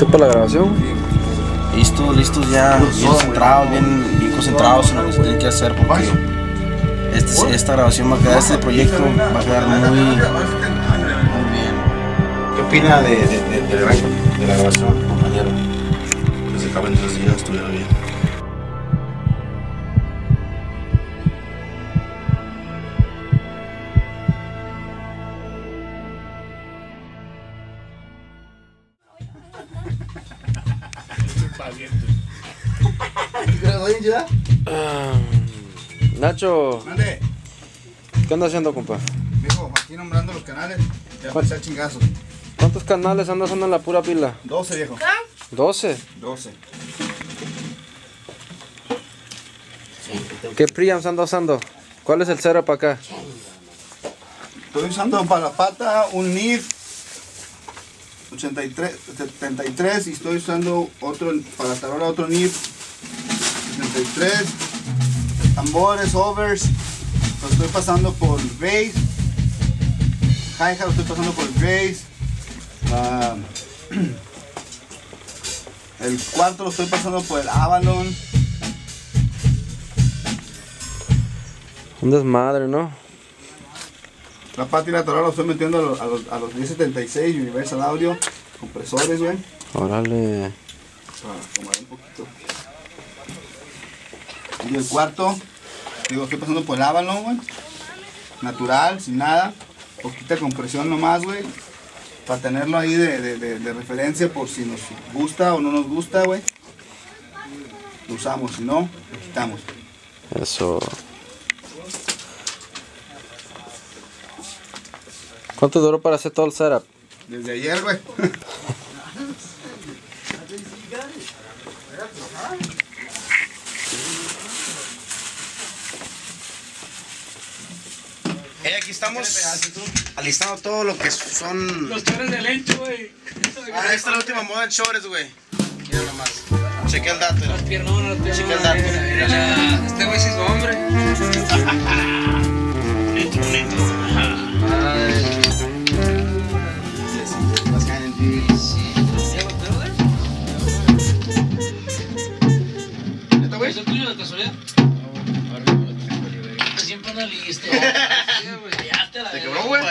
¿Listo para la grabación? Listos, listos ya, bien centrados, bien, bien concentrados en lo que se tiene que hacer porque este- esta grabación va a quedar, este proyecto va a quedar muy, muy bien. ¿Qué opina de, de, de, de la, de la grabación, compañero? Que se acaben dos días, estuviera bien. Nacho, Mande, ¿qué andas haciendo, compa? viejo, aquí nombrando los canales. Ya ¿Cuál? empecé chingazos. ¿Cuántos canales andas usando en la pura pila? 12, viejo. 12. 12. ¿Qué preamps andas usando? ¿Cuál es el cero para acá? Estoy usando para la pata un NIF 83, 73 y estoy usando otro para la tarola otro NIF 73. Tambores, overs. Lo estoy pasando por bass. Hi-hat lo estoy pasando por bass. Ah, el cuarto lo estoy pasando por el Avalon. Un desmadre, ¿no? La pata y la tarola lo estoy metiendo a los, a los, a los 1076 Universal Audio. Compresores, güey. Órale. para tomar un poquito. Y el cuarto, digo, estoy pasando por el Avalon, güey. Natural, sin nada. Poquita compresión nomás, güey. Para tenerlo ahí de, de- de- de referencia por si nos gusta o no nos gusta, güey. Lo usamos, si no, lo quitamos. Eso. ¿Cuánto duró para hacer todo el setup? Desde ayer, güey. Eh, aquí estamos alistando todo lo que son... Los chores del Encho, güey. Ah, esta es la última moda en shorts, güey. Mira nomás. Cheque el dato. Las piernonas, las Chica, el dato. Mira, mira, Este güey sí es hombre. ¿Es el tuyo de casualidad? Siempre anda listo. Ya te la ¿Te quebró, güey?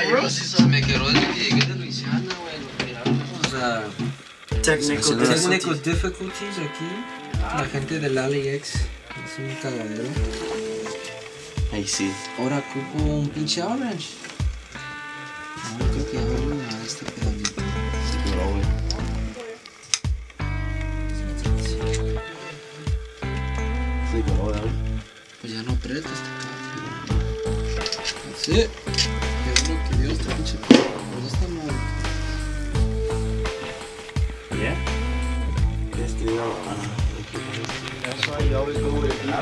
Me quebró desde que llegué de Luisiana, güey. O sea, Technical technical difficulties aquí. La gente del AliEx es un cagadero. Ahí sí. Ahora ocupo un pinche orange. No, creo que ahora a este pedacito. Se quebró, güey. Se quebró, güey. Pues ya no aprieta esta cara. Así. Que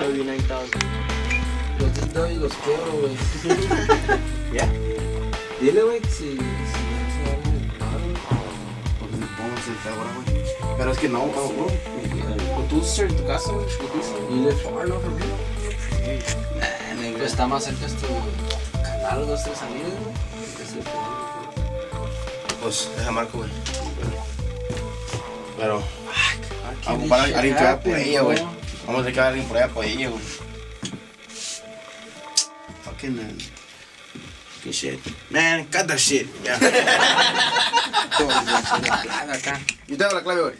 D-Dog y los quiero, güey. Yeah. Dile, güey, que si. si de a ahora, güey. Pero es que no. ¿O tú usas en tu casa, güey? Dile, far, ¿no? Nah. Pues está más cerca este canal, dos, tres salidas, güey. Pues, deja marco, güey. Pero, a ocupar alguien que vaya por ella, güey. Bro. Vamos a tener que haber alguien por allá por ella, güey. Fucking, man. Fucking shit. Man, cut that shit. Yeah. acá. Yo te hago la clave,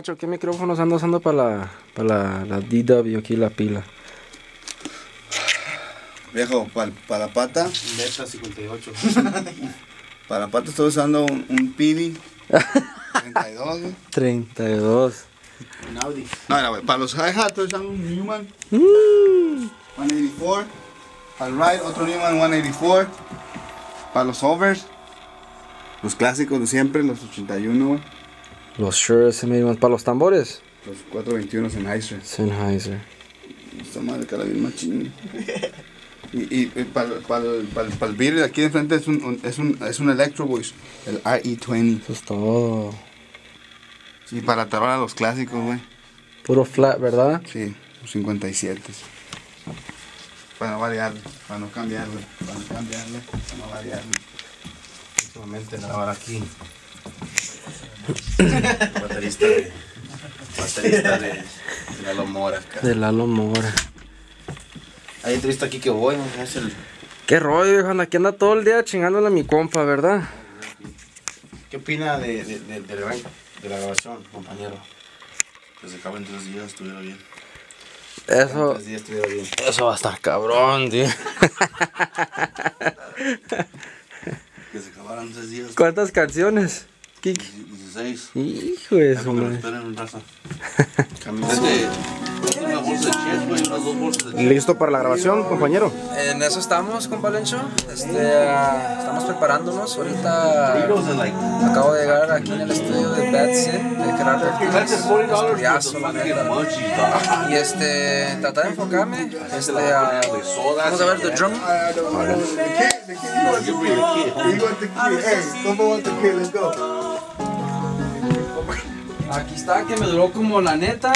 Nacho, ¿qué micrófonos ando usando para la, para la, la DW aquí, la pila? Viejo, para la pata, Beta 58. para la pata estoy usando un, un Pidi 32, güey. 32. Un Audi. No, era, güey, para los hi-hat estoy usando un Newman Mm. 184. Para el ride, otro Newman 184. Para los overs, los clásicos de siempre, los 81, güey. Los Shure SM para los tambores. Los 421 Sennheiser. Sennheiser. Esta madre cara bien machín. Y, y, para el para para el- para el de aquí de enfrente es un, un- es un, es un Electro Voice, el RE20. Eso es todo. Sí, para tarola los clásicos, güey. Puro flat, ¿verdad? Sí, los 57. Para no variarle, para no cambiarle, para no cambiarle, para no variarle. Últimamente grabar aquí. Baterista de. Baterista de. de Lalo Mora. acá. De Lalo Mora. Hay entrevista aquí que voy, ¿no? es el. Qué rollo, viejo. Aquí anda todo el día chingándole a mi compa, ¿verdad? ¿Qué opina de, de, de, de la, de la grabación, compañero? Que se acabe en tres días, estuviera bien. Eso, Tres días estuviera bien. eso va a estar cabrón, tío. Que se acabaran tres días. ¿Cuántas canciones? ¿Qué- 16. Hijo de me esperen raza. Una bolsa güey, unas dos bolsas. ¿Listo para la grabación, compañero? En eso estamos, compa Lencho. Este, estamos preparándonos. Ahorita acabo de llegar aquí en el estudio de Bad Sid, de Gerardo Ortiz. Y este, tratar de enfocarme. Este, vamos a ver The Drum. Aquí está, que me duró como la neta,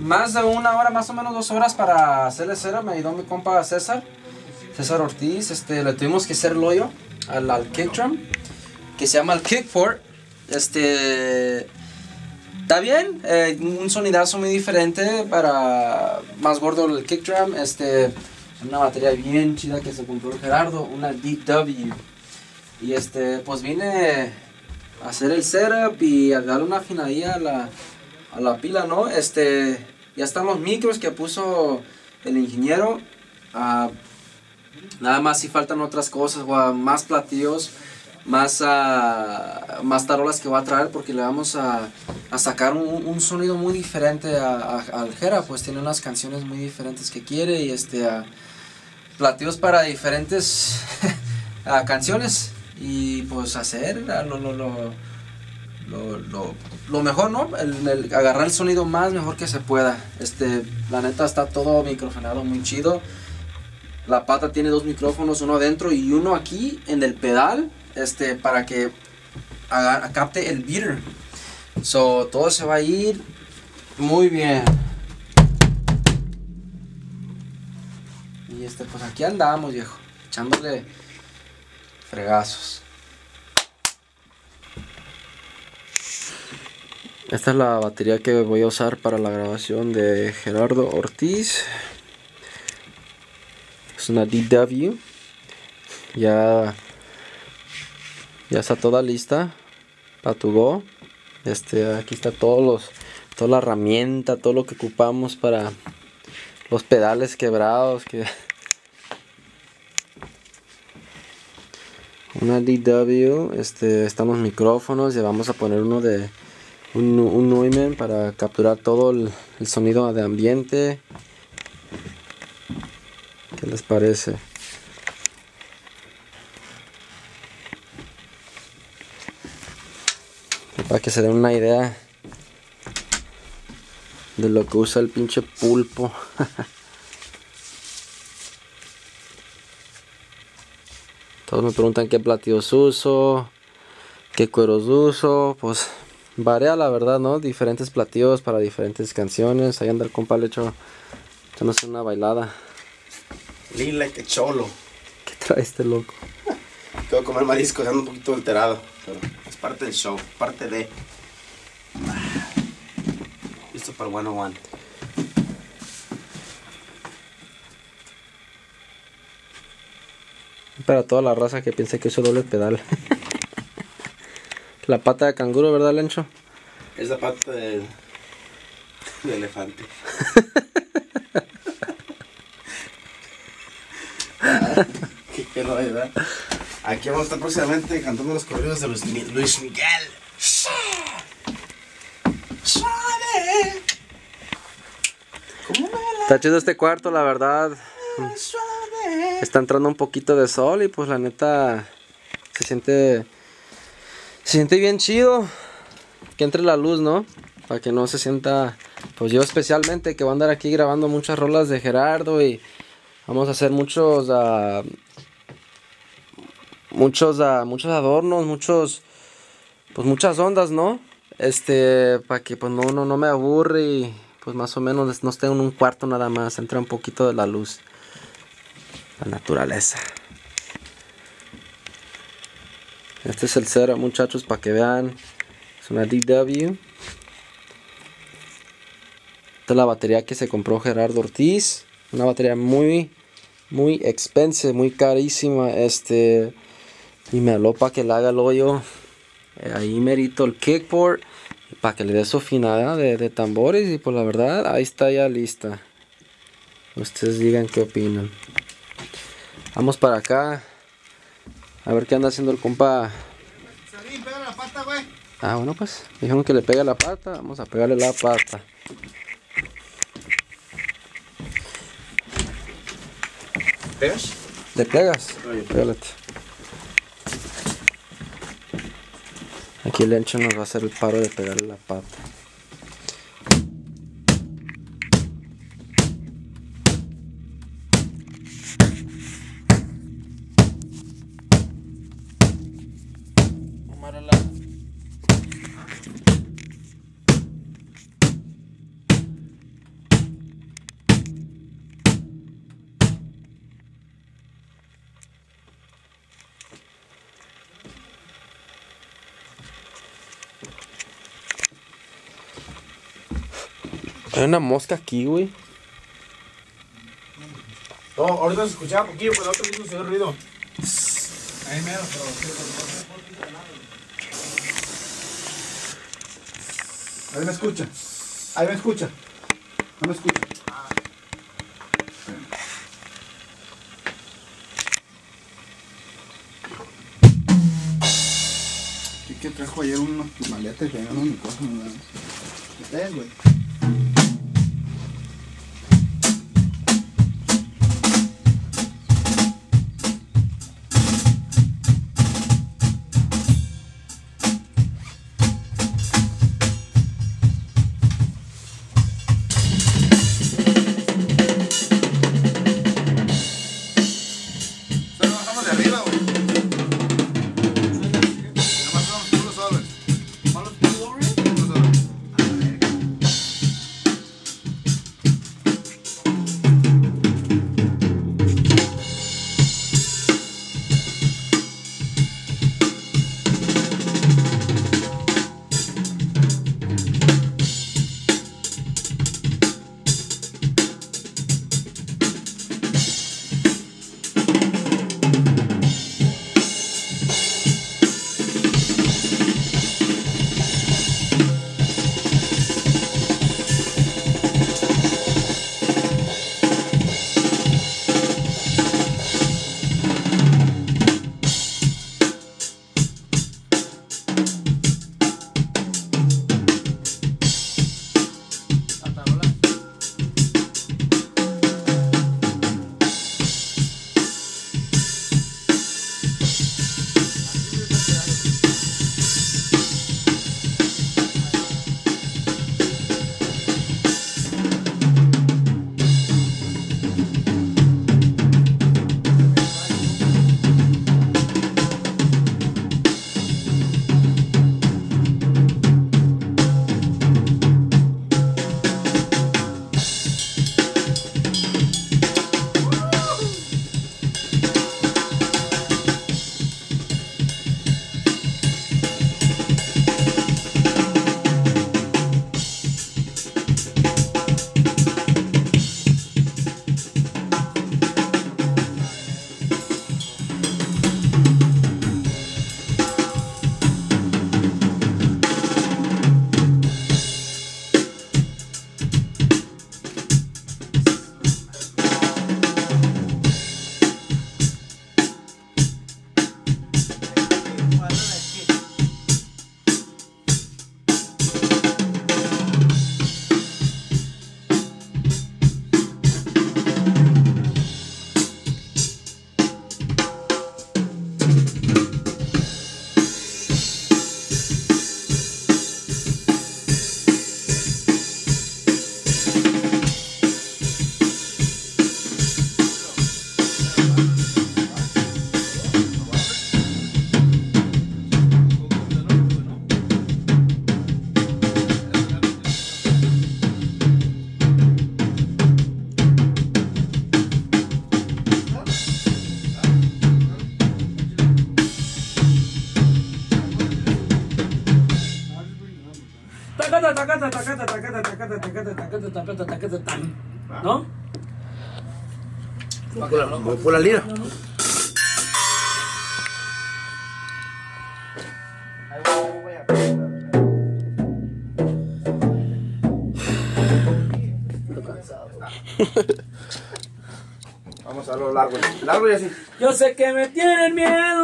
más de una hora, más o menos dos horas para hacerle cera. Me ayudó mi compa César, César Ortiz. Este, le tuvimos que hacer el hoyo al, kick drum, que se llama el kick fort. Este, está bien, eh, un sonidazo muy diferente para más gordo el kick drum. Este, una batería bien chida que se compró Gerardo, una DW. Y este, pues vine hacer el setup y darle una afinadilla a la, a la pila, ¿no? Este, ya están los micros que puso el ingeniero. ah, nada más si faltan otras cosas, o más platillos, más, ah, más tarolas que va a traer porque le vamos a, sacar un, sonido muy diferente al Jera, pues tiene unas canciones muy diferentes que quiere y este, ah, platillos para diferentes canciones y pues hacer lo, lo, lo, lo, mejor, ¿no? Agarrar el sonido más mejor que se pueda. Este, la neta está todo microfonado muy chido. La pata tiene dos micrófonos, uno adentro y uno aquí en el pedal, este, para que haga- capte el beater. So, todo se va a ir muy bien. Y este, pues aquí andamos, viejo, echándole fregazos. Esta es la batería que voy a usar para la grabación de Gerardo Ortiz. Es una DW. Ya, ya está toda lista para tu go. Este, aquí está todos los, toda la herramienta, todo lo que ocupamos para los pedales quebrados. Que... Una DW, este, están los micrófonos, ya vamos a poner uno de un, un para capturar todo el, el sonido de ambiente. ¿Qué les parece? Para que se den una idea de lo que usa el pinche pulpo. Todos me preguntan qué platillos uso, qué cueros uso, pues varía la verdad, ¿no? Diferentes platillos para diferentes canciones. Ahí anda el compa le hecho echándose una bailada. Lean like a cholo. ¿Qué trae este loco? Tengo que comer marisco, ando un poquito alterado. Pero es parte del show, parte de. Listo para el 101. Para toda la raza que piensa que uso doble pedal. la pata de canguro, ¿verdad, Lencho? Es la pata del, del elefante. Ah, Qué. Aquí vamos a estar próximamente cantando los corridos de Luis, Luis Miguel. Suave. ¿Cómo me la Está chido este cuarto, la verdad. suave? Está entrando un poquito de sol y pues la neta se siente se siente bien chido que entre la luz, ¿no? Para que no se sienta pues yo especialmente que voy a andar aquí grabando muchas rolas de Gerardo y vamos a hacer muchos ah, muchos ah, muchos adornos, muchos pues muchas ondas, ¿no? Este, para que pues no, no, no me aburre y pues más o menos no esté en un cuarto nada más, entra un poquito de la luz la naturaleza. Este es el cero, muchachos, para que vean. Es una DW. Esta es la batería que se compró Gerardo Ortiz. Una batería muy, muy expensive, muy carísima. Este. Y me habló para que le haga el hoyo. eh, ahí merito el kickboard. Para que le dé su afinada de, de tambores. Y pues la verdad, ahí está ya lista. Ustedes digan qué opinan. Vamos para acá. A ver qué anda haciendo el compa. Salín, pega la pata, güey. Ah, bueno, pues. Dijeron que le pega la pata. Vamos a pegarle la pata. ¿Pegas? ¿Le pegas? Oye. Pégate. Aquí el Encho nos va a hacer el paro de pegarle la pata. Una mosca aquí, güey. No, ahorita se escuchaba poquillo, pero otro mismo se dio ruido. Ahí mero, pero. Ahí me escucha. Ahí me escucha. No me escucha. Que trajo ayer unos maletas que no mi cosa, no ¿Qué es, güey? ¿No? Voy por la lira. Vamos a lo largo. Largo y así. Yo sé que me tienen miedo.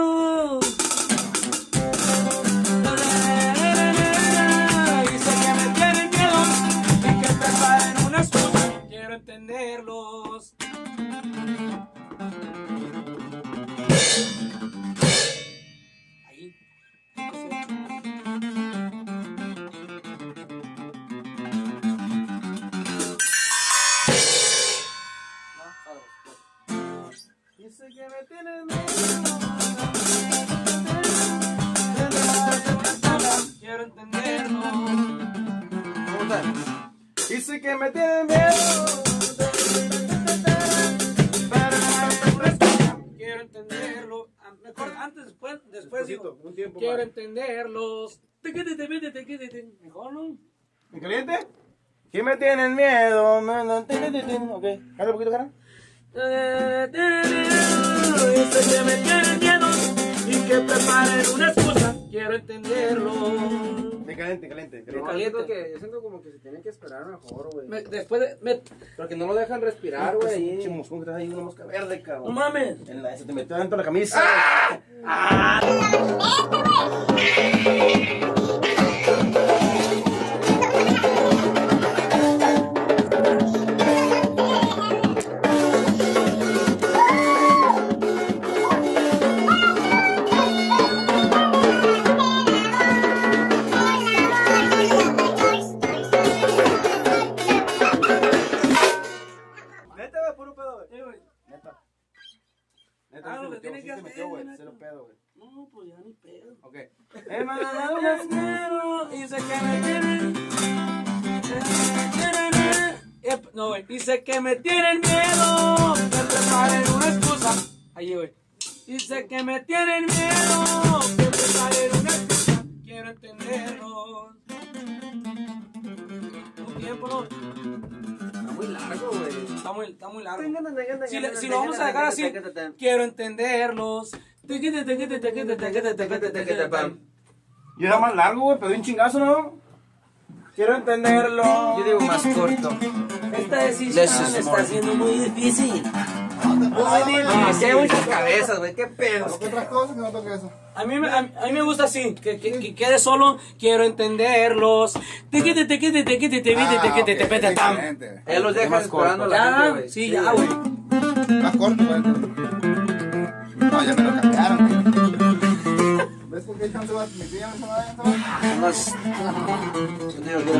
¿Quién me tienen miedo? Me- no-. Ok. Jala un poquito, cara. Dice que me tienen miedo y que preparen una excusa. Quiero entenderlo. De caliente, caliente. De caliente. que, yo siento como que se tiene que esperar mejor, güey. Me- después de. me- Porque no lo dejan respirar, güey. ahí. Pinche moscón que traes ahí, una mosca verde, no cabrón. mames. En la, se te metió dentro de la camisa. Neta, No, güey. Dice que me tienen miedo. Que preparen una excusa. Allí, güey. Dice que me tienen miedo. Que preparen una excusa. Quiero entenderlo. Un tiempo, ¿no? Está muy largo, güey. Está muy, está muy largo. Si, le- si lo vamos a dejar así, quiero entenderlos. Y era más largo, güey, pero un chingazo, ¿no? Quiero entenderlo. Yo digo más corto. Esta decisión está siendo muy difícil. Que hay muchas cabezas, güey. ¿Qué pedo? Otras cosas que no toque eso. A mí, me- a, mí- a mí me gusta así, que, que, que quede solo, quiero entenderlos. Tequite, tequite, tequite, tequite, Ah, tequite, ok, tequite, es tam. Él los deja esperando la gente, güey. sí, ya, güey. Más corto, güey. No, ya me lo cambiaron, las. yo digo que-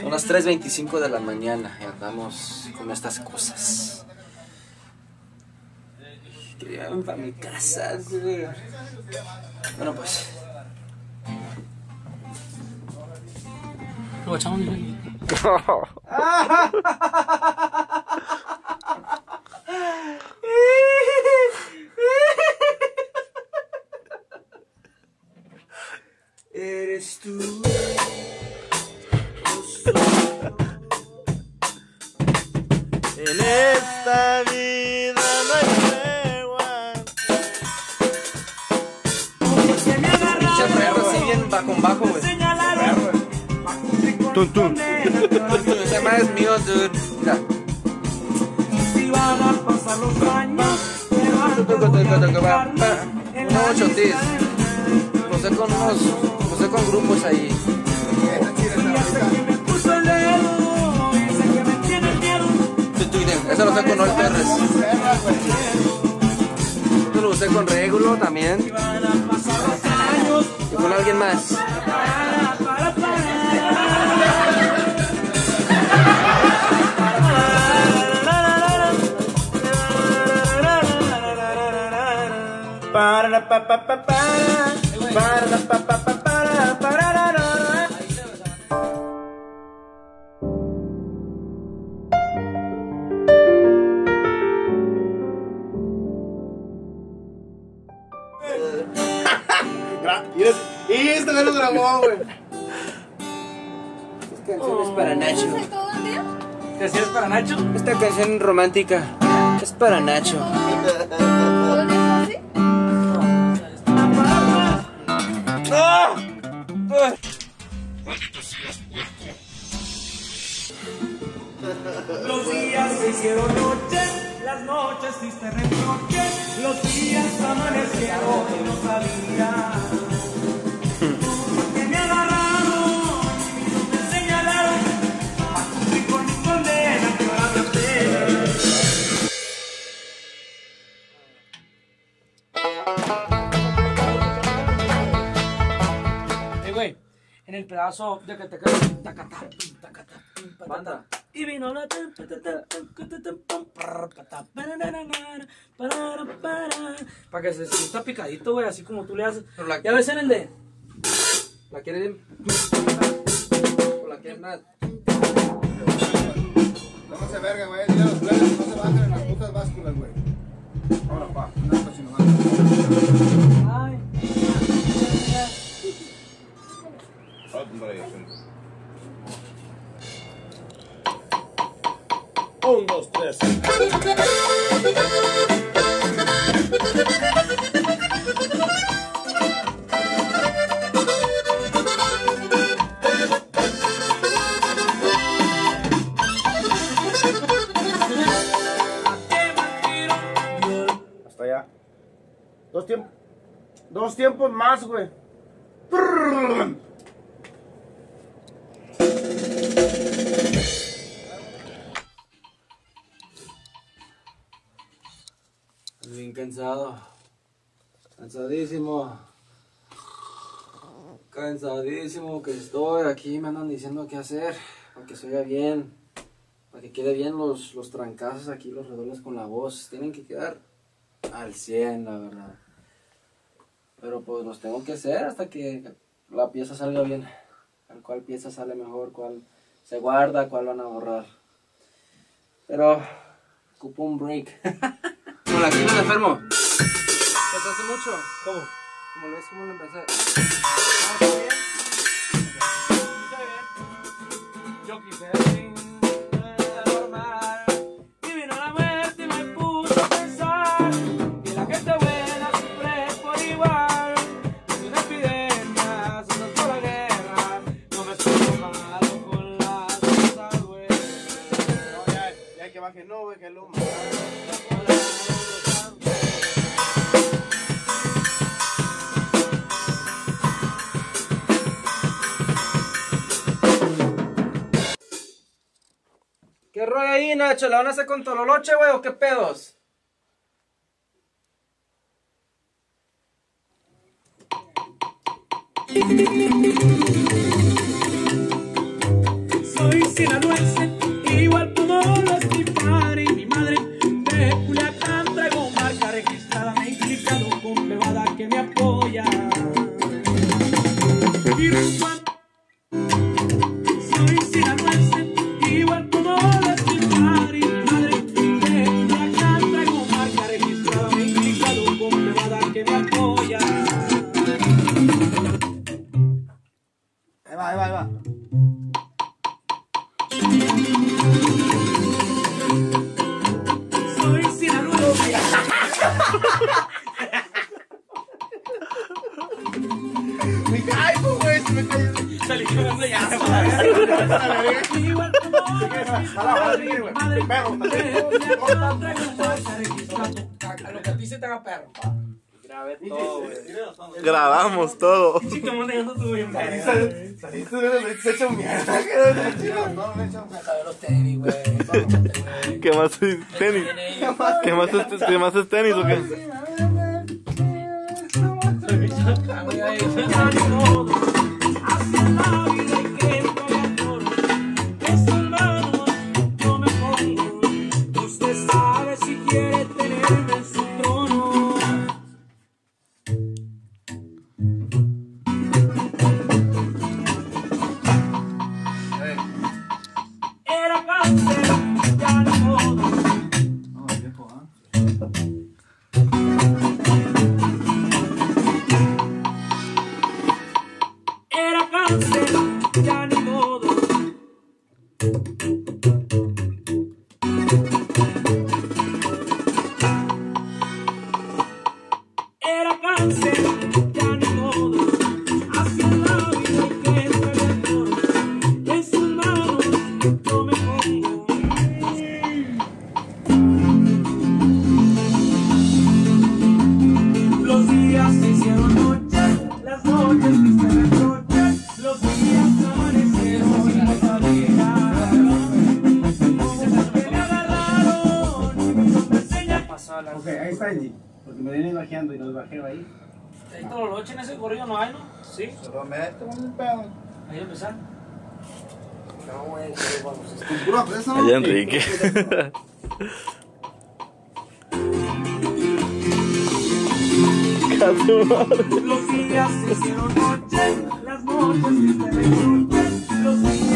Son las 3.25 de la mañana y andamos con estas cosas. Quería irme para mi casa. güey. Bueno, pues. Lo echamos, Eres tú. en esta vida no hay tregua. Me agarraron. Bajo, güey. Señalaron. Tun, tun. Ese tema es mío, dude. Mira. Si van a pasar los años, me van a Mucho, José con unos con grupos ahí. Eso lo usé con Noel Pérez. Eso lo usé con Regulo también. Y con alguien más. para para para para para ¿Canción es para Nacho? Esta canción romántica es para Nacho. Los días se hicieron noche, las noches triste reproche, los días amanecieron y no sabía. El pedazo de que te tacata, Banda. y vino la para. Que se sienta picadito, güey, así como tú le haces. Pero la- Ya ves en el de. ¿La quieren? ¿O la quieren más? Pónganse verga, güey. Dile a los que no se bajen en las putas básculas, güey. Ahora, pa. Una cosa nomás. Ay. Cansadísimo. Cansadísimo que estoy. Aquí me andan diciendo qué hacer. Para que se oiga bien. Para que quede bien los, los trancazos aquí, los redobles con la voz. Tienen que quedar al 100, la verdad. Pero pues los tengo que hacer hasta que la pieza salga bien. A ver cuál pieza sale mejor, cuál se guarda, cuál van a borrar. Pero ocupo un break. Como la quina de enfermo. ¿Pasaste mucho? ¿Cómo? ¿Cómo lo ves? ¿Cómo lo empecé? ¿Ah, está bien? Yo quise sin normal y vino la muerte y me puso a pensar que la gente buena sufre por igual. Es una epidemia, son por la guerra, no me siento malo con las cosas buenas. Ya, ya que baje, no, güey, que lo ¿Qué rollo ahí, Nacho? ¿La van a hacer con Tololoche, güey, o qué pedos? Soy sinaloense, igual tenis? ¿Qué más es, qué más es tenis o qué? Ok, ahí está Angie, porque me viene bajeando y nos bajeo ahí. Ahí te lo loche en ese corrillo no hay, ¿no? Sí. Se lo mete, un pedo. Ahí empezar. No, güey, vamos. Pues, Presa, Allá Enrique. Los días se hicieron noche, las noches se hicieron los días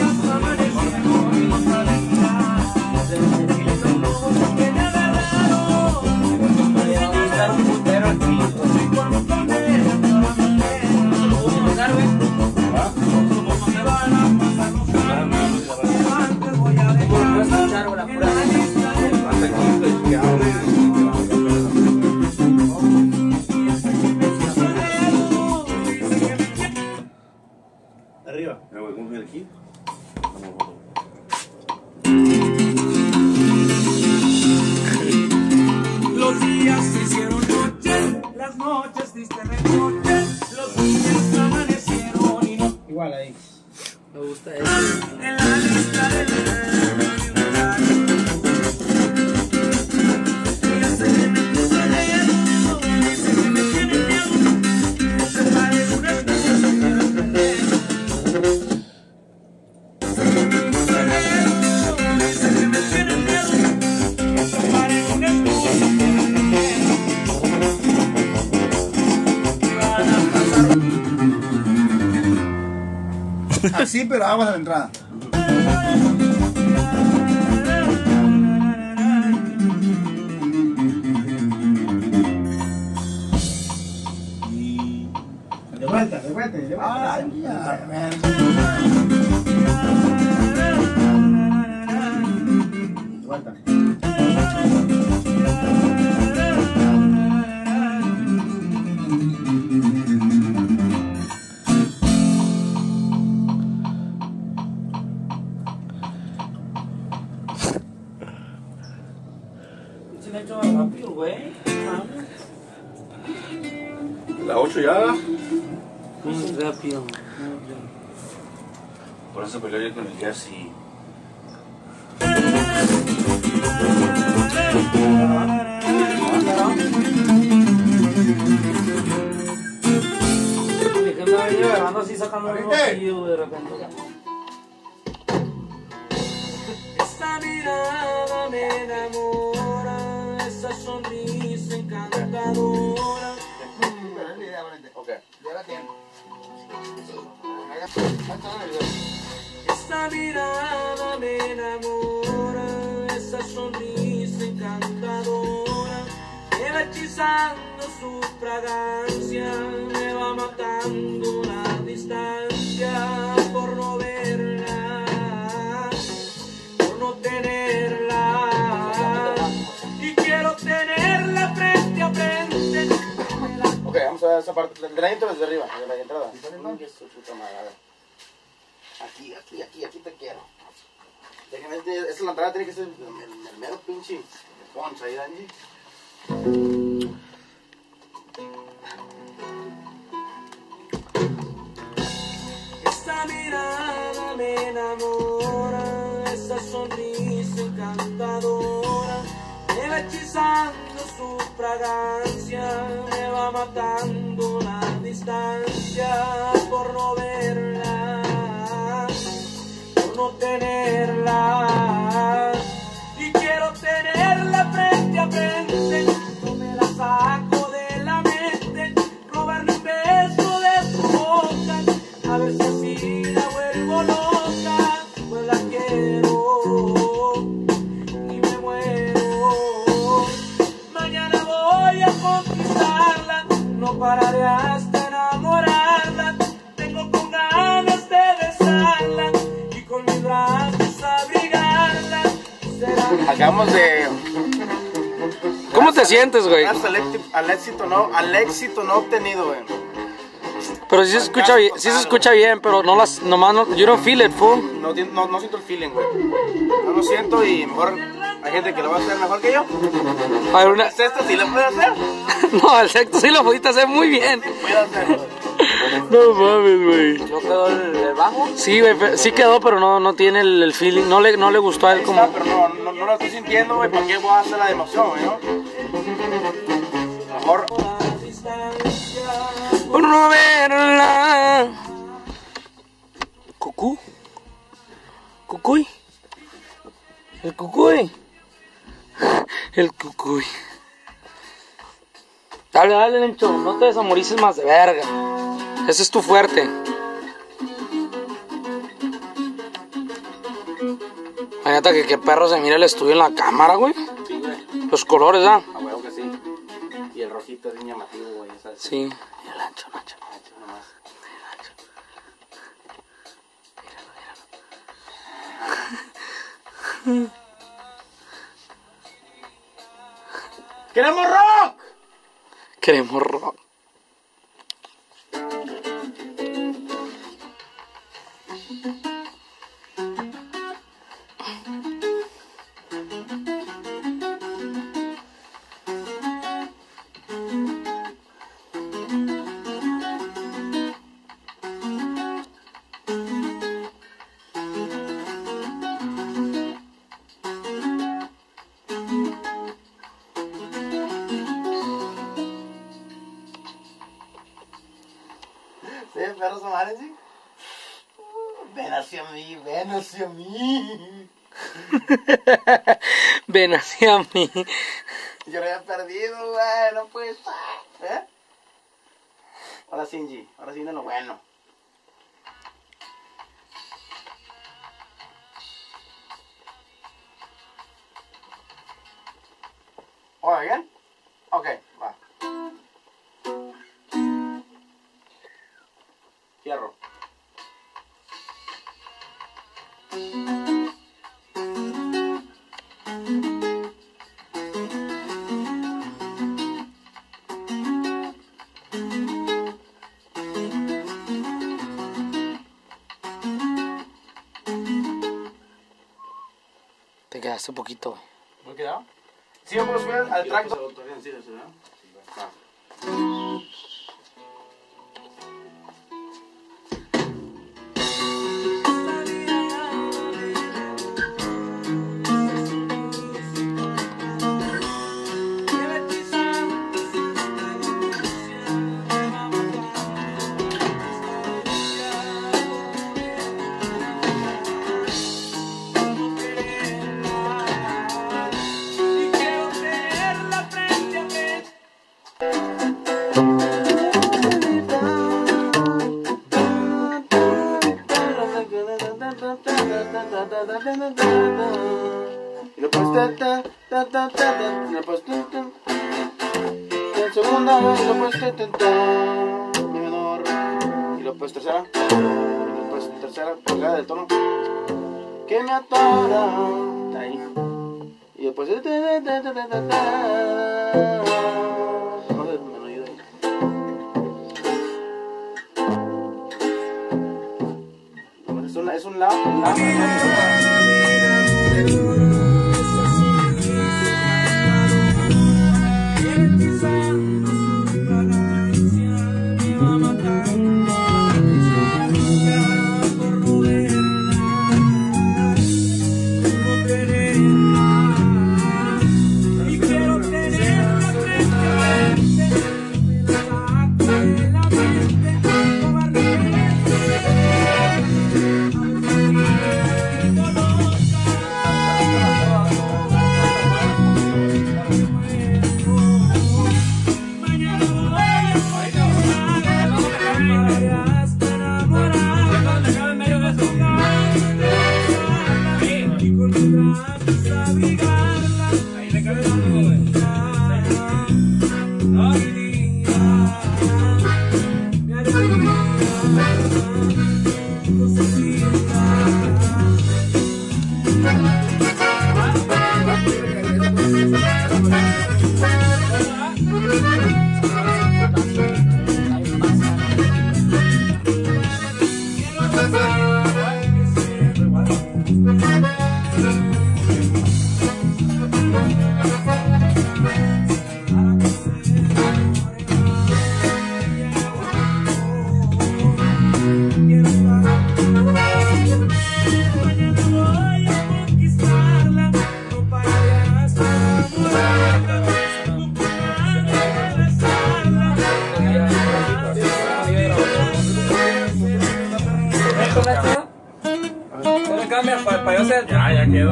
noches diste reproche, los días amanecieron y no. Igual ahí. Me gusta eso. En la lista de pasar Así, pero Eso peleé con el Jesse. Dije, ¿Cómo te sientes, güey? Gracias al, éxito- al éxito no, al éxito no obtenido, güey. Pero sí se escucha bien, sí se escucha bien, pero no las, nomás no, you don't feel it, fool. No, no, no siento el feeling, güey. No lo siento y mejor hay gente que lo va a hacer mejor que yo. Ver, una, Esto sí lo puede hacer. no, el sexto sí lo pudiste hacer muy bien. No mames, güey. ¿No quedó el, el bajo? Sí, güey, sí quedó, pero no, no tiene el, el feeling, no le, no le gustó a él como... está, pero no, no, no lo estoy sintiendo, güey. ¿Para qué voy a hacer la emoción, güey, no? Mejor La distancia por no verla. Cucú. Cucuy. El cucuy. El cucuy. Dale, dale, Lencho. No te desamorices más de verga. Ese es tu fuerte. Neta que qué perro se mira el estudio en la cámara, güey. Los colores, ¿ah? Y el rojito es bien llamativo, güey. ¿sabes? Sí. Y el ancho, Nacho. Nomás. ¡Queremos rock! Queremos rock. ¿Perros amares, sí? Ven hacia mí, ven hacia mí. Ven hacia mí. Yo lo había perdido, güey, no puede ser. ¿Eh? Ahora sí, G. Ahora sí viene lo bueno. ¿Ahora Y es un, es un la, la,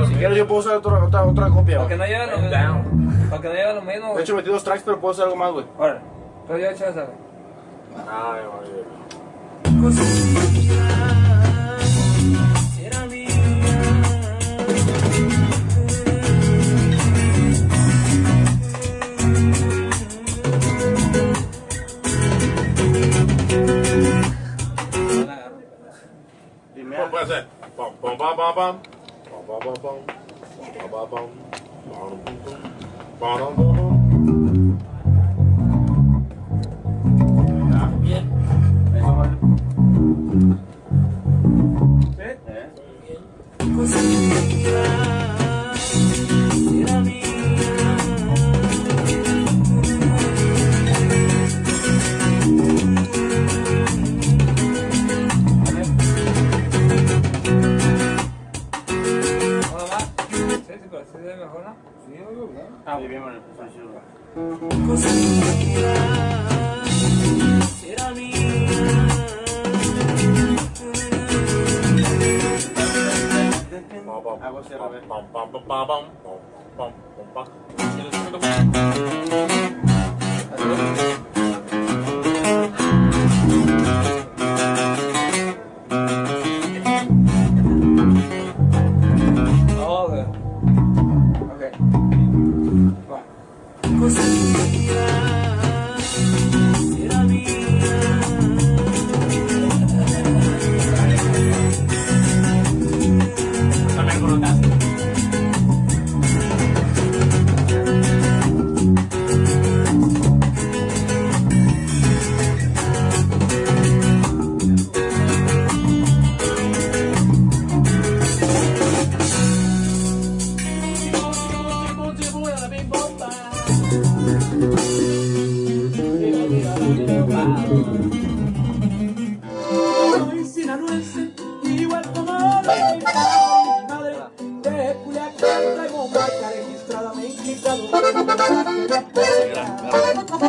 Si quieres, yo puedo usar otra, otra, otra copia. Para que no lleven lo mismo. Para que no lleven lo mismo. He hecho 22 tracks, pero puedo usar algo más, güey. Órale. Pero yo he hecho esa, güey. Gracias.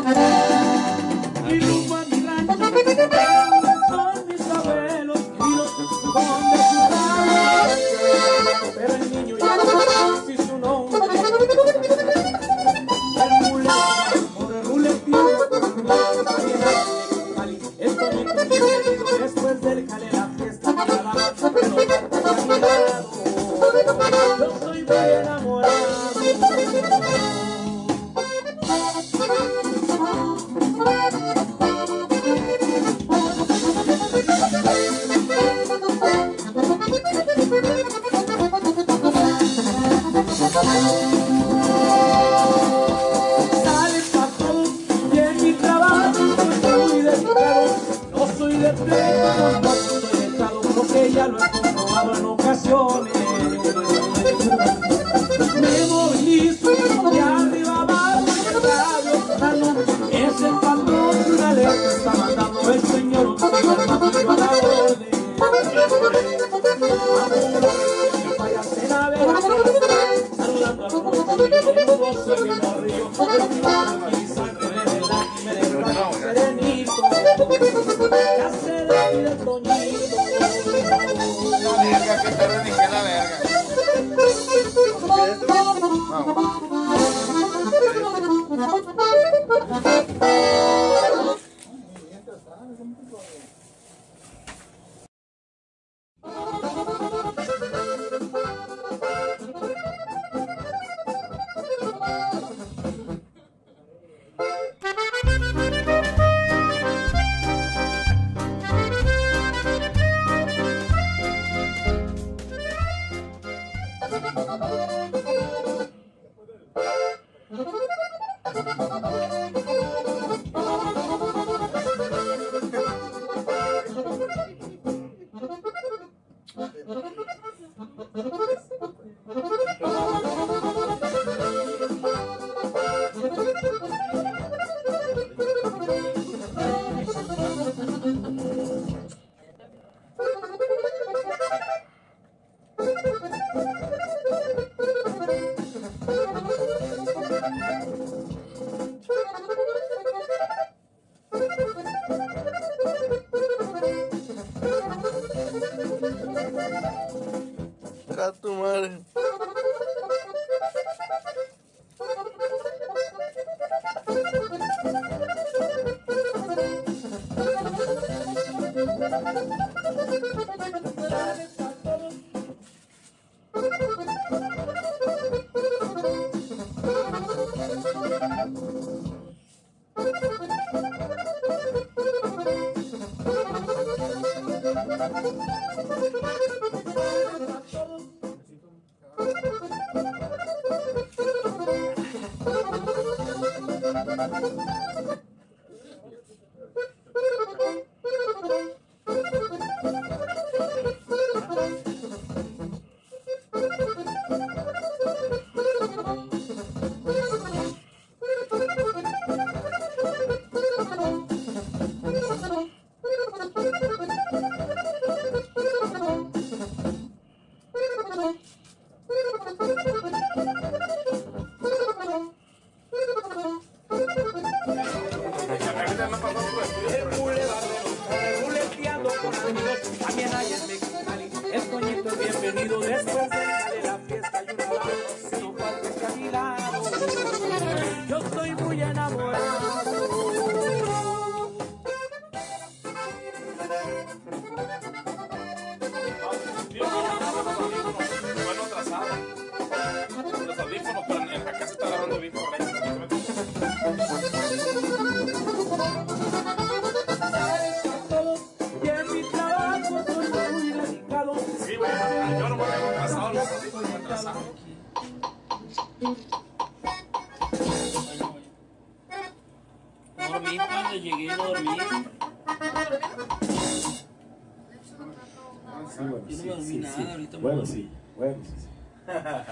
Bueno, sí. Bueno, sí, sí.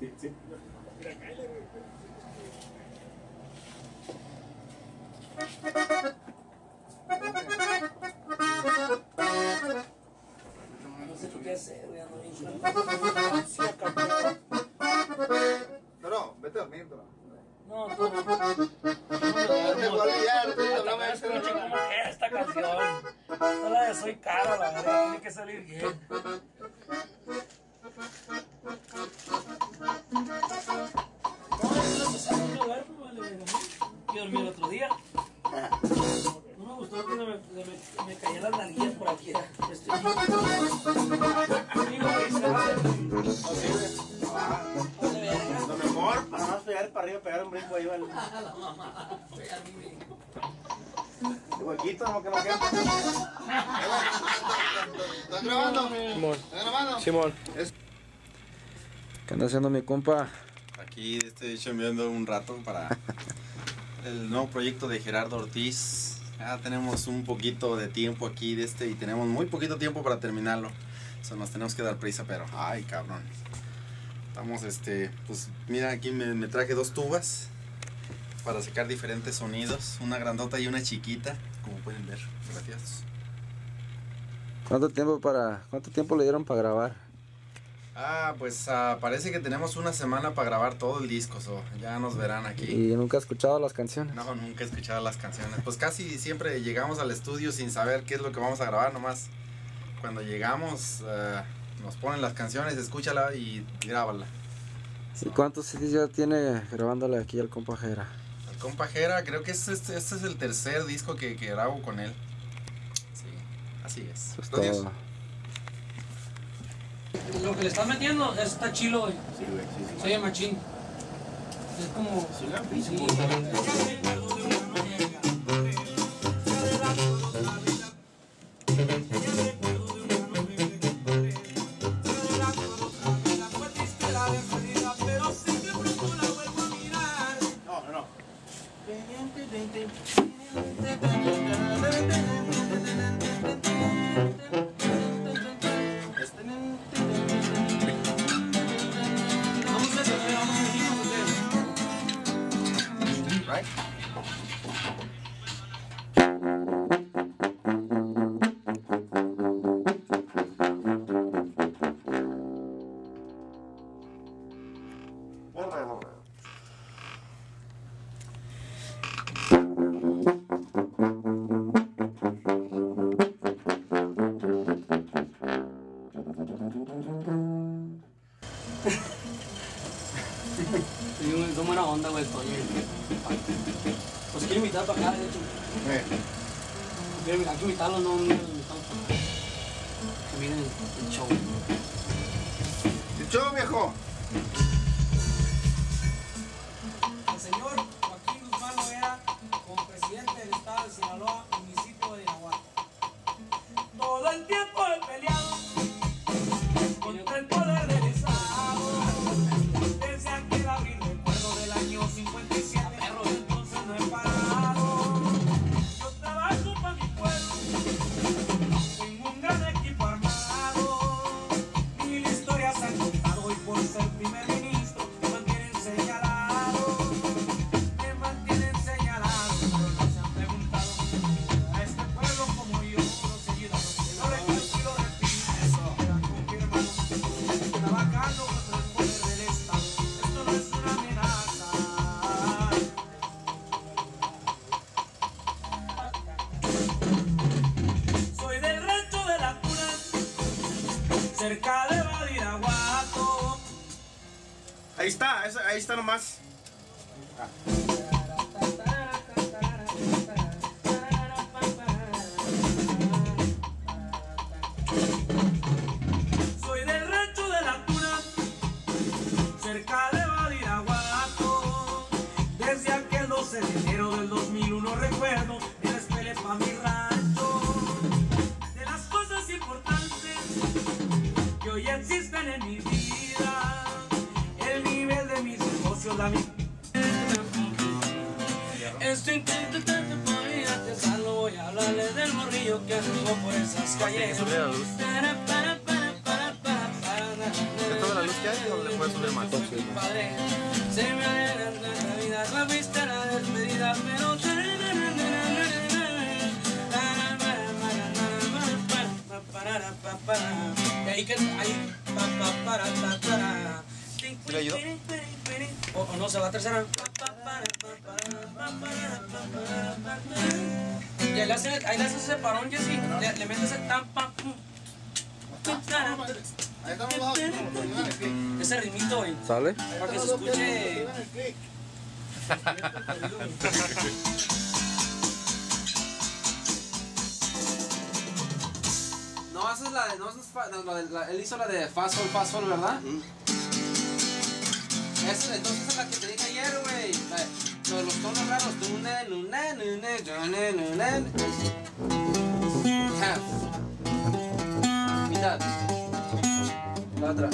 Sí, pegar un brinco ahí, vale. La mamá, pega mi brinco. De huequito, no que no quede. ¿Estás grabando? Simón. ¿Estás grabando? Simón. ¿Qué anda haciendo mi compa? Aquí estoy chambeando un rato para el nuevo proyecto de Gerardo Ortiz. Ya tenemos un poquito de tiempo aquí de este y tenemos muy poquito tiempo para terminarlo. O sea, nos tenemos que dar prisa, pero ay, cabrón. Estamos, este, pues mira, aquí me, me traje dos tubas para sacar diferentes sonidos. Una grandota y una chiquita, como pueden ver. Gracias. ¿Cuánto tiempo para cuánto tiempo le dieron para grabar? Ah, pues ah, parece que tenemos una semana para grabar todo el disco, so, ya nos verán aquí. Y nunca he escuchado las canciones. No, nunca he escuchado las canciones. Pues casi siempre llegamos al estudio sin saber qué es lo que vamos a grabar, nomás cuando llegamos eh, nos ponen las canciones, escúchala y grábala. ¿Y cuántos CDs ya tiene grabándole aquí al compa Jera? El compa Jera, creo que este, este- este es el tercer disco que, que grabo con él. Sí, así es. Eso es Gracias. todo. Lo que le estás metiendo está chilo, güey. Sí, güey, sí, sí. Se oye machín. Es como. Sí, la Minta. 下のマシ。¿verdad? Uh -huh. es, entonces es la que te dije ayer, güey. Los, los tonos raros. Half. Mitad. La otra.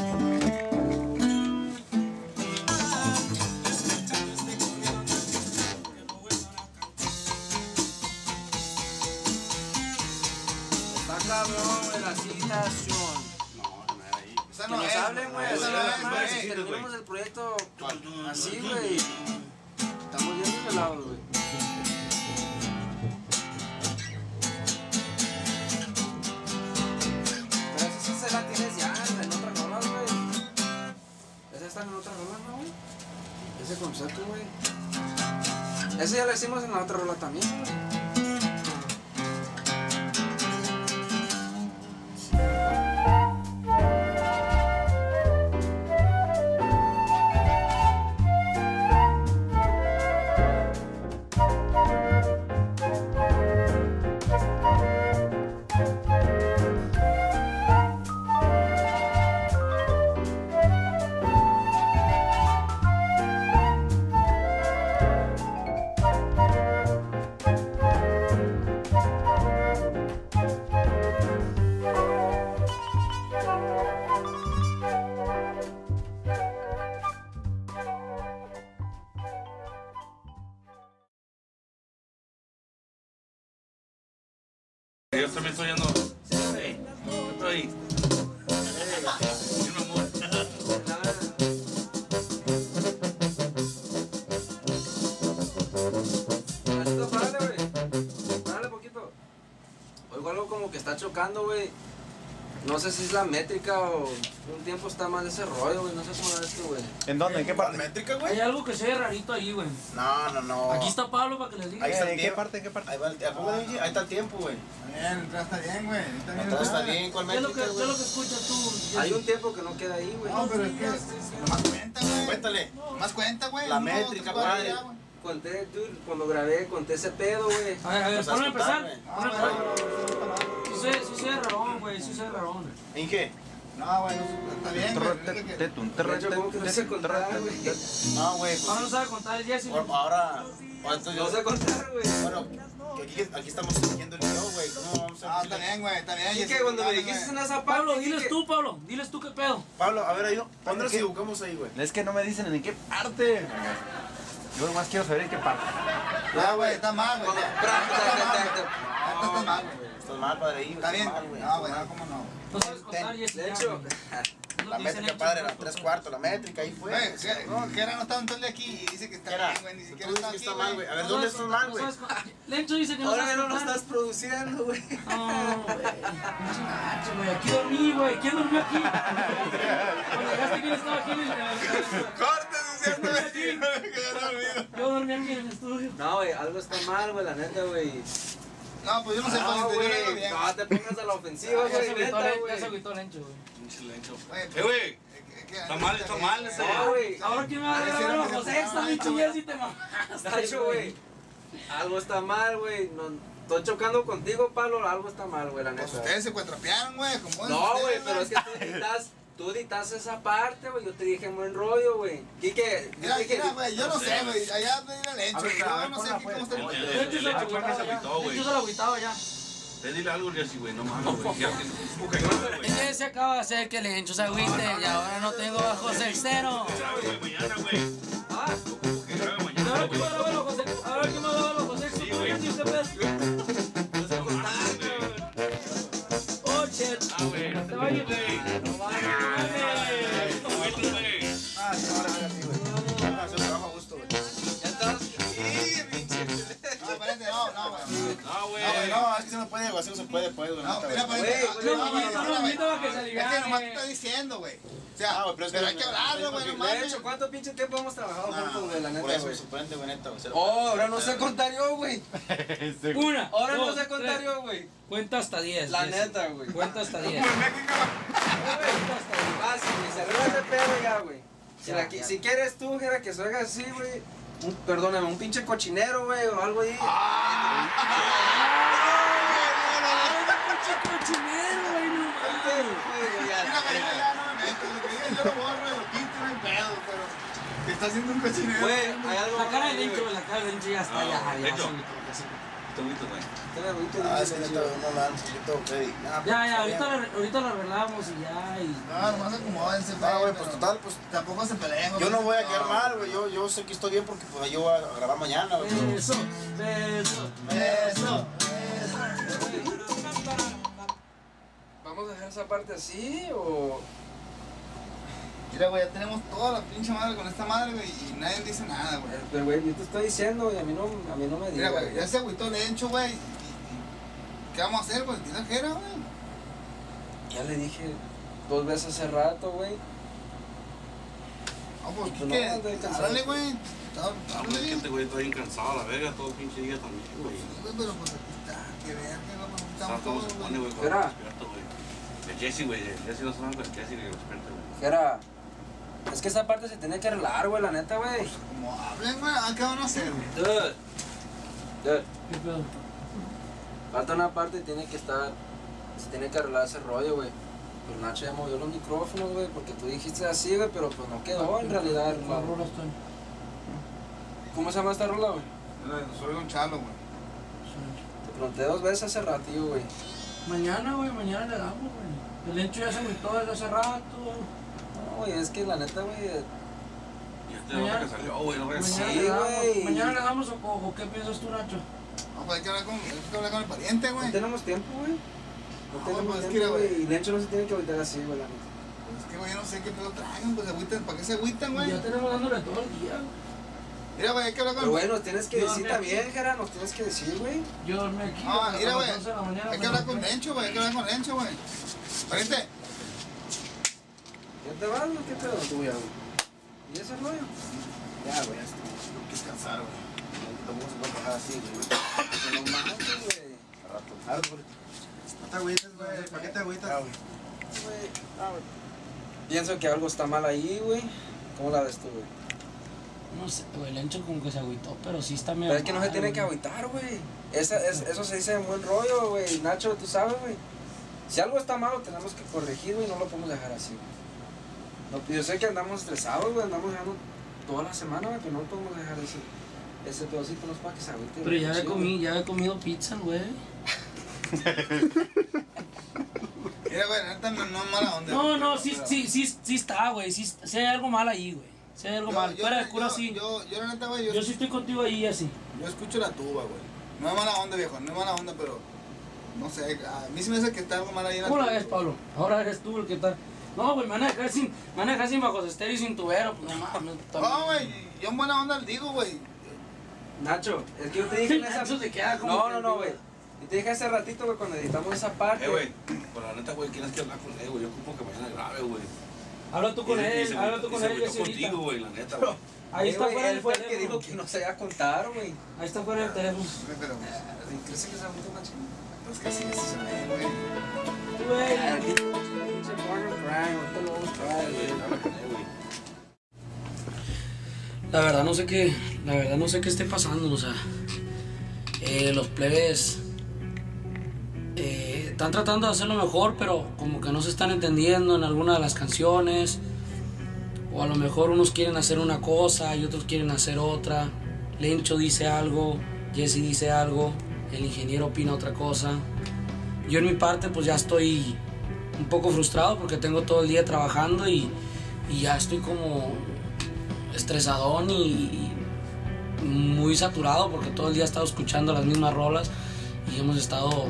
Está cabrón de la situación no, nos hablen, güey. Si terminamos el proyecto así, güey. Estamos bien desvelados, güey. Pero esa se la tienes ya en otras rolas, güey. Esa está en otras rolas, ¿no, güey? Ese concepto, güey. Ese ya lo hicimos en la otra rola también, güey. No sé si es la métrica o un tiempo está mal ese rollo, güey. No sé cómo es esto, güey. ¿En dónde? ¿En qué parte? métrica, güey? Hay algo que se ve rarito ahí, güey. No, no, no. Aquí está Pablo para que les diga. Eh, ¿En qué parte? Qué parte? Ahí, ¿A? Ahí está el tiempo, güey. Bien, atrás está bien, güey. Está bien, Atrás está bien, ¿cuál métrica, es lo que escuchas tú? Hay un tiempo que no queda ahí, güey. No, pero es que. Nomás cuenta, güey. Cuéntale. Más cuenta, güey. La métrica, padre. Conté, dude, cuando grabé, conté ese pedo, güey. A ver, a ver, a ponme a empezar. Sí se ve rarón, güey, sí rarón. ¿En qué? No, güey, no, está bien, De no sé contar, güey. No, güey, pues. Ahora no sabe contar el Jesse. Ahora, ahora, ahora entonces No yo sé contar, güey. Bueno, aquí, aquí estamos siguiendo el video, güey. ¿Cómo vamos a Ah, está bien, güey, está bien. Que cuando me dijiste en esa parte. Pablo, diles que- tú, Pablo. Diles tú qué pedo. Pablo, a ver, ahí, ¿dónde nos ¿Qué? equivocamos ahí, güey? Es que no me dicen en qué parte. Yo nomás quiero saber en qué parte. Ya, güey, está mal, güey. Cuando- Ya, Espera, está espera, mal, güey. mal. Estás padre. Está bien. No, güey, no, cómo no. No sabes contar. De hecho, La métrica, padre, puedes tres cuartos. La métrica, ahí fue. No, que era no estaba día aquí y dice que está bien, güey. Ni siquiera está aquí, mal, güey. A ver, No ¿dónde estás mal, no güey? Lencho dice que no ahora ya no lo estás produciendo, güey. No, güey. Nacho, güey. Aquí dormí, güey. ¿Quién durmió aquí? Cuando llegaste, ¿quién estaba aquí en Yo dormí aquí en el estudio. No, güey, algo está mal, güey, la neta, güey. No, pues yo no sé, pues, güey, digo bien. no te pongas a la ofensiva, Ya se güey, neta, Lencho, güey. agüitó Lencho, güey. Güey, Eh, güey. que- Está mal, está mal ese. No, güey. Ahora quién me va a grabar los José Extra, Lencho, ya sí te mamaste, Nacho, güey. Algo está mal, güey. No, estoy chocando contigo, Pablo. Algo está mal, güey, la Pues neta. ustedes se cuatrapearon, güey. como No, güey, pero es que tú editas, tú editas esa parte, güey. Yo te dije buen rollo, güey. Quique, yo Mira, dije. mira, güey, yo no sé, güey. Allá me dirá el hecho. A ver, Yo no sé aquí pues. cómo está el güey. eh, Lencho se eh, agüitaba ¿cuál se ya. agüitó, güey? Lo agüitaba ya. Dile algo, así, güey, no mames, güey. Que güey. Es que se acaba de hacer que Lencho se agüite y ahora no tengo a José Extero. Grabe, güey, mañana, güey. Ah, que grabe ¿y mañana, ahora quién güey. va a José? Ahora va a José güey, Te así no se puede, pues, güey. No, mira, pues, no, no, no, te diciendo. O sea, Ah, güey, pero es que pero hay que hablarlo, güey, no De hecho, ¿cuánto pinche tiempo hemos trabajado juntos, güey, la Por neta, eso me güey? sorprende, güey, neta, güey. Oh, ahora no sé contar yo, güey. Una. Ahora no sé contar tres. yo, güey. Cuenta hasta 10. La neta, güey. Cuenta hasta 10. Fácil, güey. Se arregla ese pedo ya, güey. Si, la qui- si quieres tú, Jera, que se haga así, güey. Perdóname, un pinche cochinero, güey, o algo ahí. cochinero, güey, no Güey, güey, no me meto. Lo que diga yo lo borro, lo quito, no hay pedo, pero. Que está haciendo un cochinero. Güey, hay algo. La cara de güey. Lencho, la cara ya está, No, ya, ya, ya güey. Ah, es que no. Ah, Ya, ya, está ahorita, ahorita lo arreglamos y ya. Y... No, nomás acomódense, Ah, güey, pues total, pues Tampoco se peleen, yo no voy a quedar No. mal, güey. Yo, yo sé que estoy bien porque pues, yo voy a grabar mañana, güey. Beso, beso. ¿Vamos a dejar esa parte así o.? Mira, güey, ya tenemos toda la pinche madre con esta madre, güey, y nadie dice nada, güey. Pero, güey, yo te estoy diciendo, güey, a mí no, a mí no me Mira, digas. güey, ya se agüitó el encho, güey. y- y- ¿Qué vamos a hacer, güey? ¿Tienes que era, güey? Ya le dije dos veces hace rato, güey. No, pues, tú ¿qué? no. Háblale, güey. Pues, Háblale. que este güey está bien cansado a la verga todo el pinche día también, güey. Güey, pero pues aquí está. Que vean que no nos ¿Sabes gustamos cómo todos, se pone, güey. Espera. El Jesse, güey. El Jesse no pero el Jesse le despierta, güey. Jera, es que esa parte se tiene que arreglar, güey, la neta, güey. Como hablen, güey, ¿ah, ¿qué van a hacer, güey? Dude. Dude. ¿Qué pedo? Falta una parte y tiene que estar. Se tiene que arreglar ese rollo, güey. Pero Nacho ya movió los micrófonos, güey, porque tú dijiste así, güey, pero pues no quedó en realidad. ¿Cuál la- rola estoy? ¿Cómo se llama esta rola, güey? Soy Don Chalo, güey. Te pregunté dos veces hace ratillo, güey. Mañana, güey, mañana le damos, güey. El Lencho ya se agüitó desde hace rato. No, güey, es que la neta, güey. Ya te que salió, güey. No. Mañana Sí, le damos. Mañana le damos o, o- qué piensas tú, Nacho? No, pues hay que hablar con, hay que hablar con el pariente, güey. No tenemos tiempo, güey. No No, tenemos pues, es tiempo, que, güey. güey. Y Lencho no se tiene que agüitar así, güey, la neta. Pues es que, güey, yo no sé qué pedo traigan, pues se agüitan. ¿Para qué se agüitan, güey? Ya tenemos dándole todo el día, güey. Mira, güey, hay que hablar con Pero, güey, nos tienes que Yo decir también, Jera, nos tienes que decir, güey. Yo dormí aquí. Ah, mira, güey. 11 de la mañana, Hay que hablar con. Lencho, güey. Hay que hablar con Lencho, güey. Pariente. ¿Ya te vas, güey? ¿Qué pedo? Tú ya, güey. ¿Y ese rollo? Ya, güey, ya estoy. Tengo que descansar, güey. Tampoco se puede trabajar así, güey. No mames, güey. Al rato. No te agüites, güey. ¿Para qué te agüitas? Ah, güey. Pienso que algo está mal ahí, güey. ¿Cómo la ves tú, güey? No sé, güey, el ancho como que se agüitó, pero sí está medio Pero es que no se tiene güey. que agüitar, güey. Esa, es, eso se dice en buen rollo, güey. Nacho, tú sabes, güey. Si algo está malo, tenemos que corregir, güey. No lo podemos dejar así, güey. No, yo sé que andamos estresados, güey. Andamos llegando toda la semana, güey. Pero no podemos dejar ese, ese pedacito. No es para que se agüite. Pero güey. ya había, comido, ya había comido pizza, güey. Mira, güey, no, no mala onda. No, no, sí, sí, sí, sí está, güey. Sí, sí hay algo mal ahí, güey. Sí hay algo Yo- mal. yo- Fuera de yo- cura, sí. Yo, yo, la neta, güey, yo, Yo sí estoy contigo ahí, así. yo escucho la tuba, güey. No es mala onda, viejo, no es mala onda, pero no sé, a mí sí me hace que está algo mal ahí en la ¿Cómo la ves. Pablo? Ahora eres tú el que está. No, güey, me van a dejar sin, me van a dejar sin bajos estéreo y sin tubero. Pues no mames. No, güey, yo en buena onda le digo, güey. Nacho, es que yo te dije en esa... Nacho se queda como No, no, no, güey. Y te dije hace ratito, güey, cuando editamos esa parte. Eh, güey, pero la neta, güey, tienes que hablar con él, güey. Yo ocupo que mañana grabe, güey. Habla tú con Y- y él, se habla tú y con se él, Jessy, ahorita. contigo, güey, la neta, güey. Ahí está fuera el el que teléfono. dijo que no sabía contar, güey. Ahí está fuera el teléfono. Güey, Pero, ¿Crees que se agüita machín? pues casi que sí se ve, güey. Tú, güey. Ah, güey. La verdad no sé qué, la verdad no sé qué esté pasando, o sea, eh, los plebes eh, están tratando de hacerlo mejor, pero como que no se están entendiendo en alguna de las canciones, o a lo mejor unos quieren hacer una cosa y otros quieren hacer otra. Lencho dice algo, Jesse dice algo, el ingeniero opina otra cosa. Yo en mi parte pues ya estoy un poco frustrado porque tengo todo el día trabajando y, y ya estoy como estresadón y, y muy saturado porque todo el día he estado escuchando las mismas rolas y hemos estado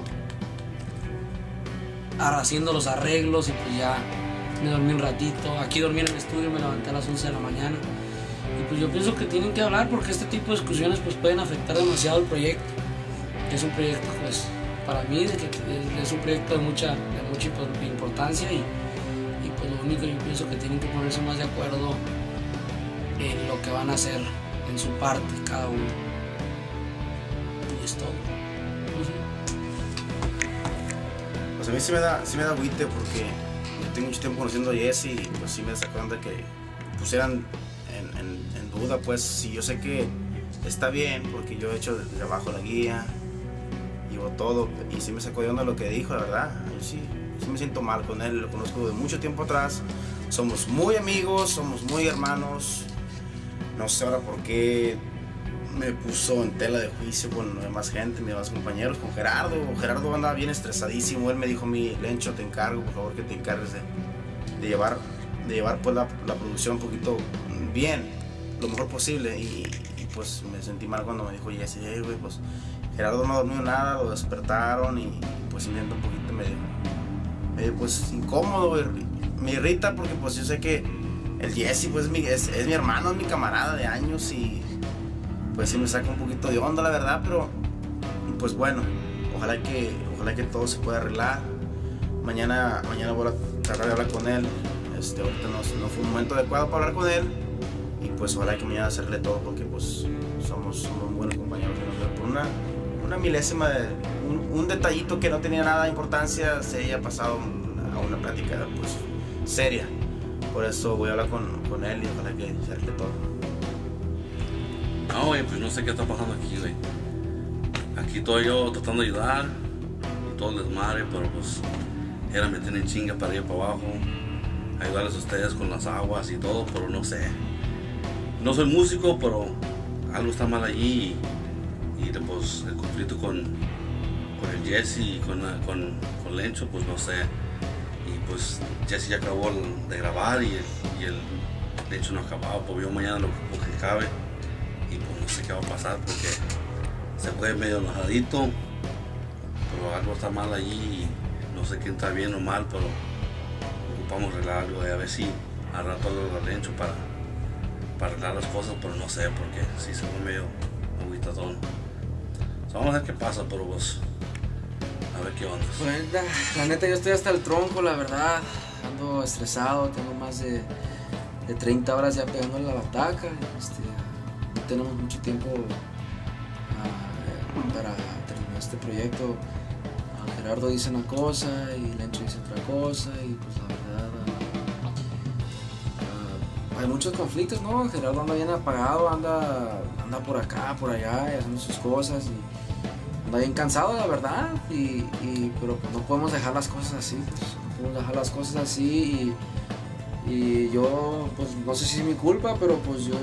haciendo los arreglos y pues ya me dormí un ratito. Aquí dormí en el estudio, me levanté a las 11 de la mañana. Y pues yo pienso que tienen que hablar porque este tipo de discusiones pues pueden afectar demasiado el proyecto. Es un proyecto pues para mí que es, un proyecto de mucha, mucha impo- importancia y, y pues lo único yo pienso que tienen que ponerse más de acuerdo en lo que van a hacer en su parte cada uno. Y es todo. A mí sí me da, sí me da porque yo tengo mucho tiempo conociendo a Jesse y pues sí me sacó onda que pusieran en, duda, pues sí, yo sé que está bien porque yo he hecho de trabajo la guía, llevo todo y sí me sacó de onda lo que dijo, la verdad. Yo sí, sí me siento mal con él, lo conozco de mucho tiempo atrás, somos muy amigos, somos muy hermanos. No sé ahora por qué me puso en tela de juicio con demás gente, mis demás compañeros, con Gerardo. Gerardo andaba bien estresadísimo. Él me dijo, mi Lencho, te encargo, por favor, que te encargues de, llevar, de llevar pues, la, producción un poquito bien, lo mejor posible. Y, pues me sentí mal cuando me dijo Jesse, "Ey, güey, pues Gerardo no dormió nada, lo despertaron y pues siento un poquito medio, medio pues incómodo. Me irrita porque pues yo sé que el Jesse pues es mi hermano, es mi camarada de años y pues sí me saca un poquito de onda la verdad, pero pues bueno, ojalá que, ojalá que todo se pueda arreglar. Mañana, mañana voy a tratar de hablar con él. Este, ahorita no, no fue un momento adecuado para hablar con él. Y pues ojalá que mañana se arregle todo porque pues somos, somos buenos compañeros. Por una, una milésima de un, un detallito que no tenía nada de importancia se haya pasado a una plática pues seria. Por eso voy a hablar con, con él y ojalá que se arregle todo. No, güey, pues no sé qué está pasando aquí, güey. Aquí estoy yo tratando de ayudar todo el desmadre, pero pues era me tienen chinga para y para abajo. Ayudarles a ustedes con las aguas y todo, pero no sé. No soy músico, pero algo está mal allí y, y pues el conflicto con, con el Jesse y con, con, con Lencho, pues no sé. Y pues Jesse ya acabó de grabar y el, y Lencho no ha acabado, pues yo mañana lo, lo que cabe sé qué va a pasar porque se fue medio enojadito, pero algo está mal allí no sé quién está bien o mal, pero ocupamos arreglar algo y a ver si al rato lo Lencho para, para arreglar las cosas, pero no sé porque sí se fue medio agüitadón. So, vamos a ver qué pasa, pero pues a ver qué onda. Pues, la, neta, yo estoy hasta el tronco, la verdad. Ando estresado, tengo más de, de 30 horas ya pegándole la bataca. Este, no tenemos mucho tiempo ah, para terminar este proyecto. Ah, Gerardo dice una cosa y Lencho dice otra cosa y pues la verdad ah, hay muchos conflictos, ¿no? Gerardo anda bien apagado, anda, anda por acá, por allá y haciendo sus cosas y anda bien cansado, la verdad, y, pero pues no podemos dejar las cosas así, pues, no podemos dejar las cosas así y yo, pues no sé si es mi culpa, pero pues yo,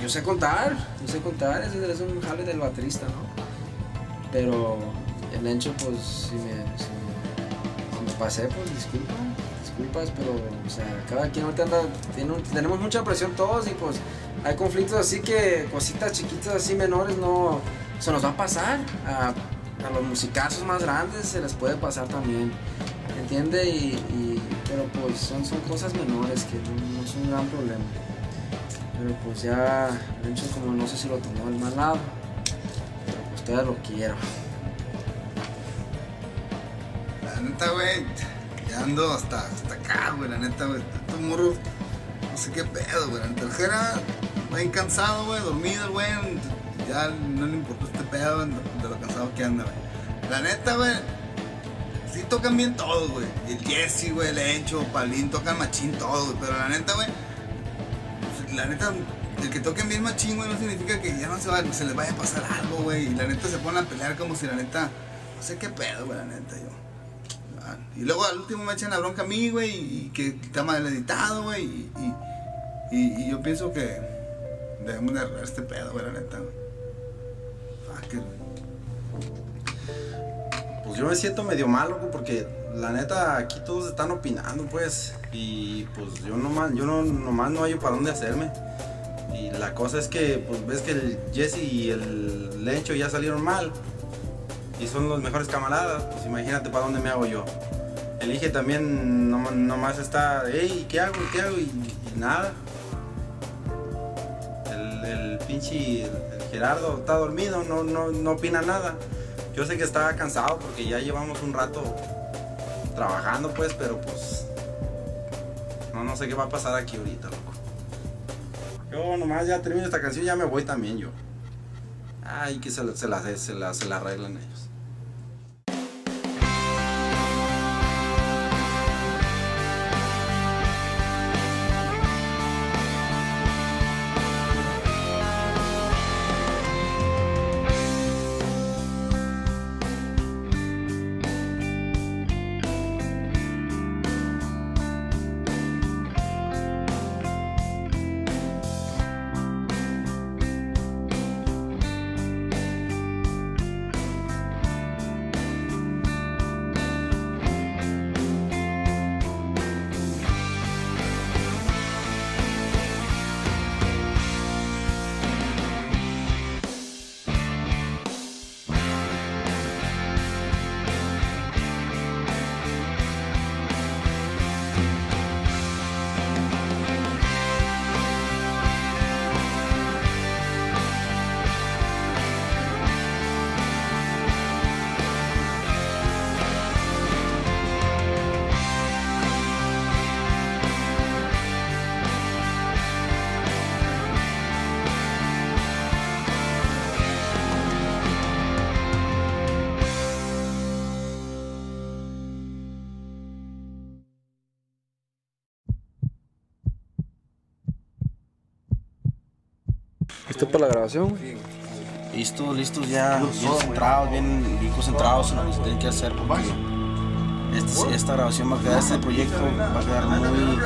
yo sé contar, yo sé contar, es, es un jale del baterista, ¿no? Pero el Encho, pues si me, si me, si pasé, pues disculpa, disculpas, pero, o sea, cada quien ahorita anda, tenemos mucha presión todos y pues hay conflictos así que cositas chiquitas así menores no se nos va a pasar. A, los musicazos más grandes se les puede pasar también entiende y, pero pues son, son cosas menores que no, no son un gran problema pero pues ya Lencho como no sé si lo tomó del mal lado pero pues todavía lo quiero La neta, güey, ya ando hasta, hasta acá, güey, la neta, güey. Estos morros, no sé qué pedo, güey. La neta, el Jera, bien cansado, güey, dormido, güey. Ya no le importó este pedo de lo cansado que anda, güey. La neta, güey, sí tocan bien todos, güey. El Jesse, güey, el Encho, Palín, tocan machín todos, güey. Pero la neta, güey, la neta, el que toquen bien machín, güey, no significa que ya no se, va, les vaya a pasar algo, güey. Y la neta se ponen a pelear como si la neta, no sé qué pedo, güey, la neta, yo. Ah, Y luego al último me echan la bronca a mí, güey, y que está mal editado, güey. Y, y, yo pienso que debemos de arreglar este pedo, güey, la neta. Fuck it. Pues yo me siento medio mal, loco, porque la neta aquí todos están opinando, pues. Y pues yo nomás, yo no, nomás no hay para dónde hacerme. Y la cosa es que, pues ves que el Jesse y el Lencho ya salieron mal. Y son los mejores camaradas. Pues imagínate para dónde me hago yo. El Ige también nom- nomás está, hey, ¿qué hago? ¿Qué hago? Y, nada. El, pinche Gerardo está dormido, no, no, no opina nada. Yo sé que está cansado porque ya llevamos un rato trabajando, pues, pero pues. No, no sé qué va a pasar aquí ahorita, loco. Yo nomás ya termino esta canción, ya me voy también yo. Ay, que se se la, se la, se la arreglan ellos. ¿Listo para la grabación? Listos, listos ya, bien centrados, bien, bien concentrados en lo que se tiene que hacer porque este- esta grabación va a quedar, este proyecto va a quedar muy,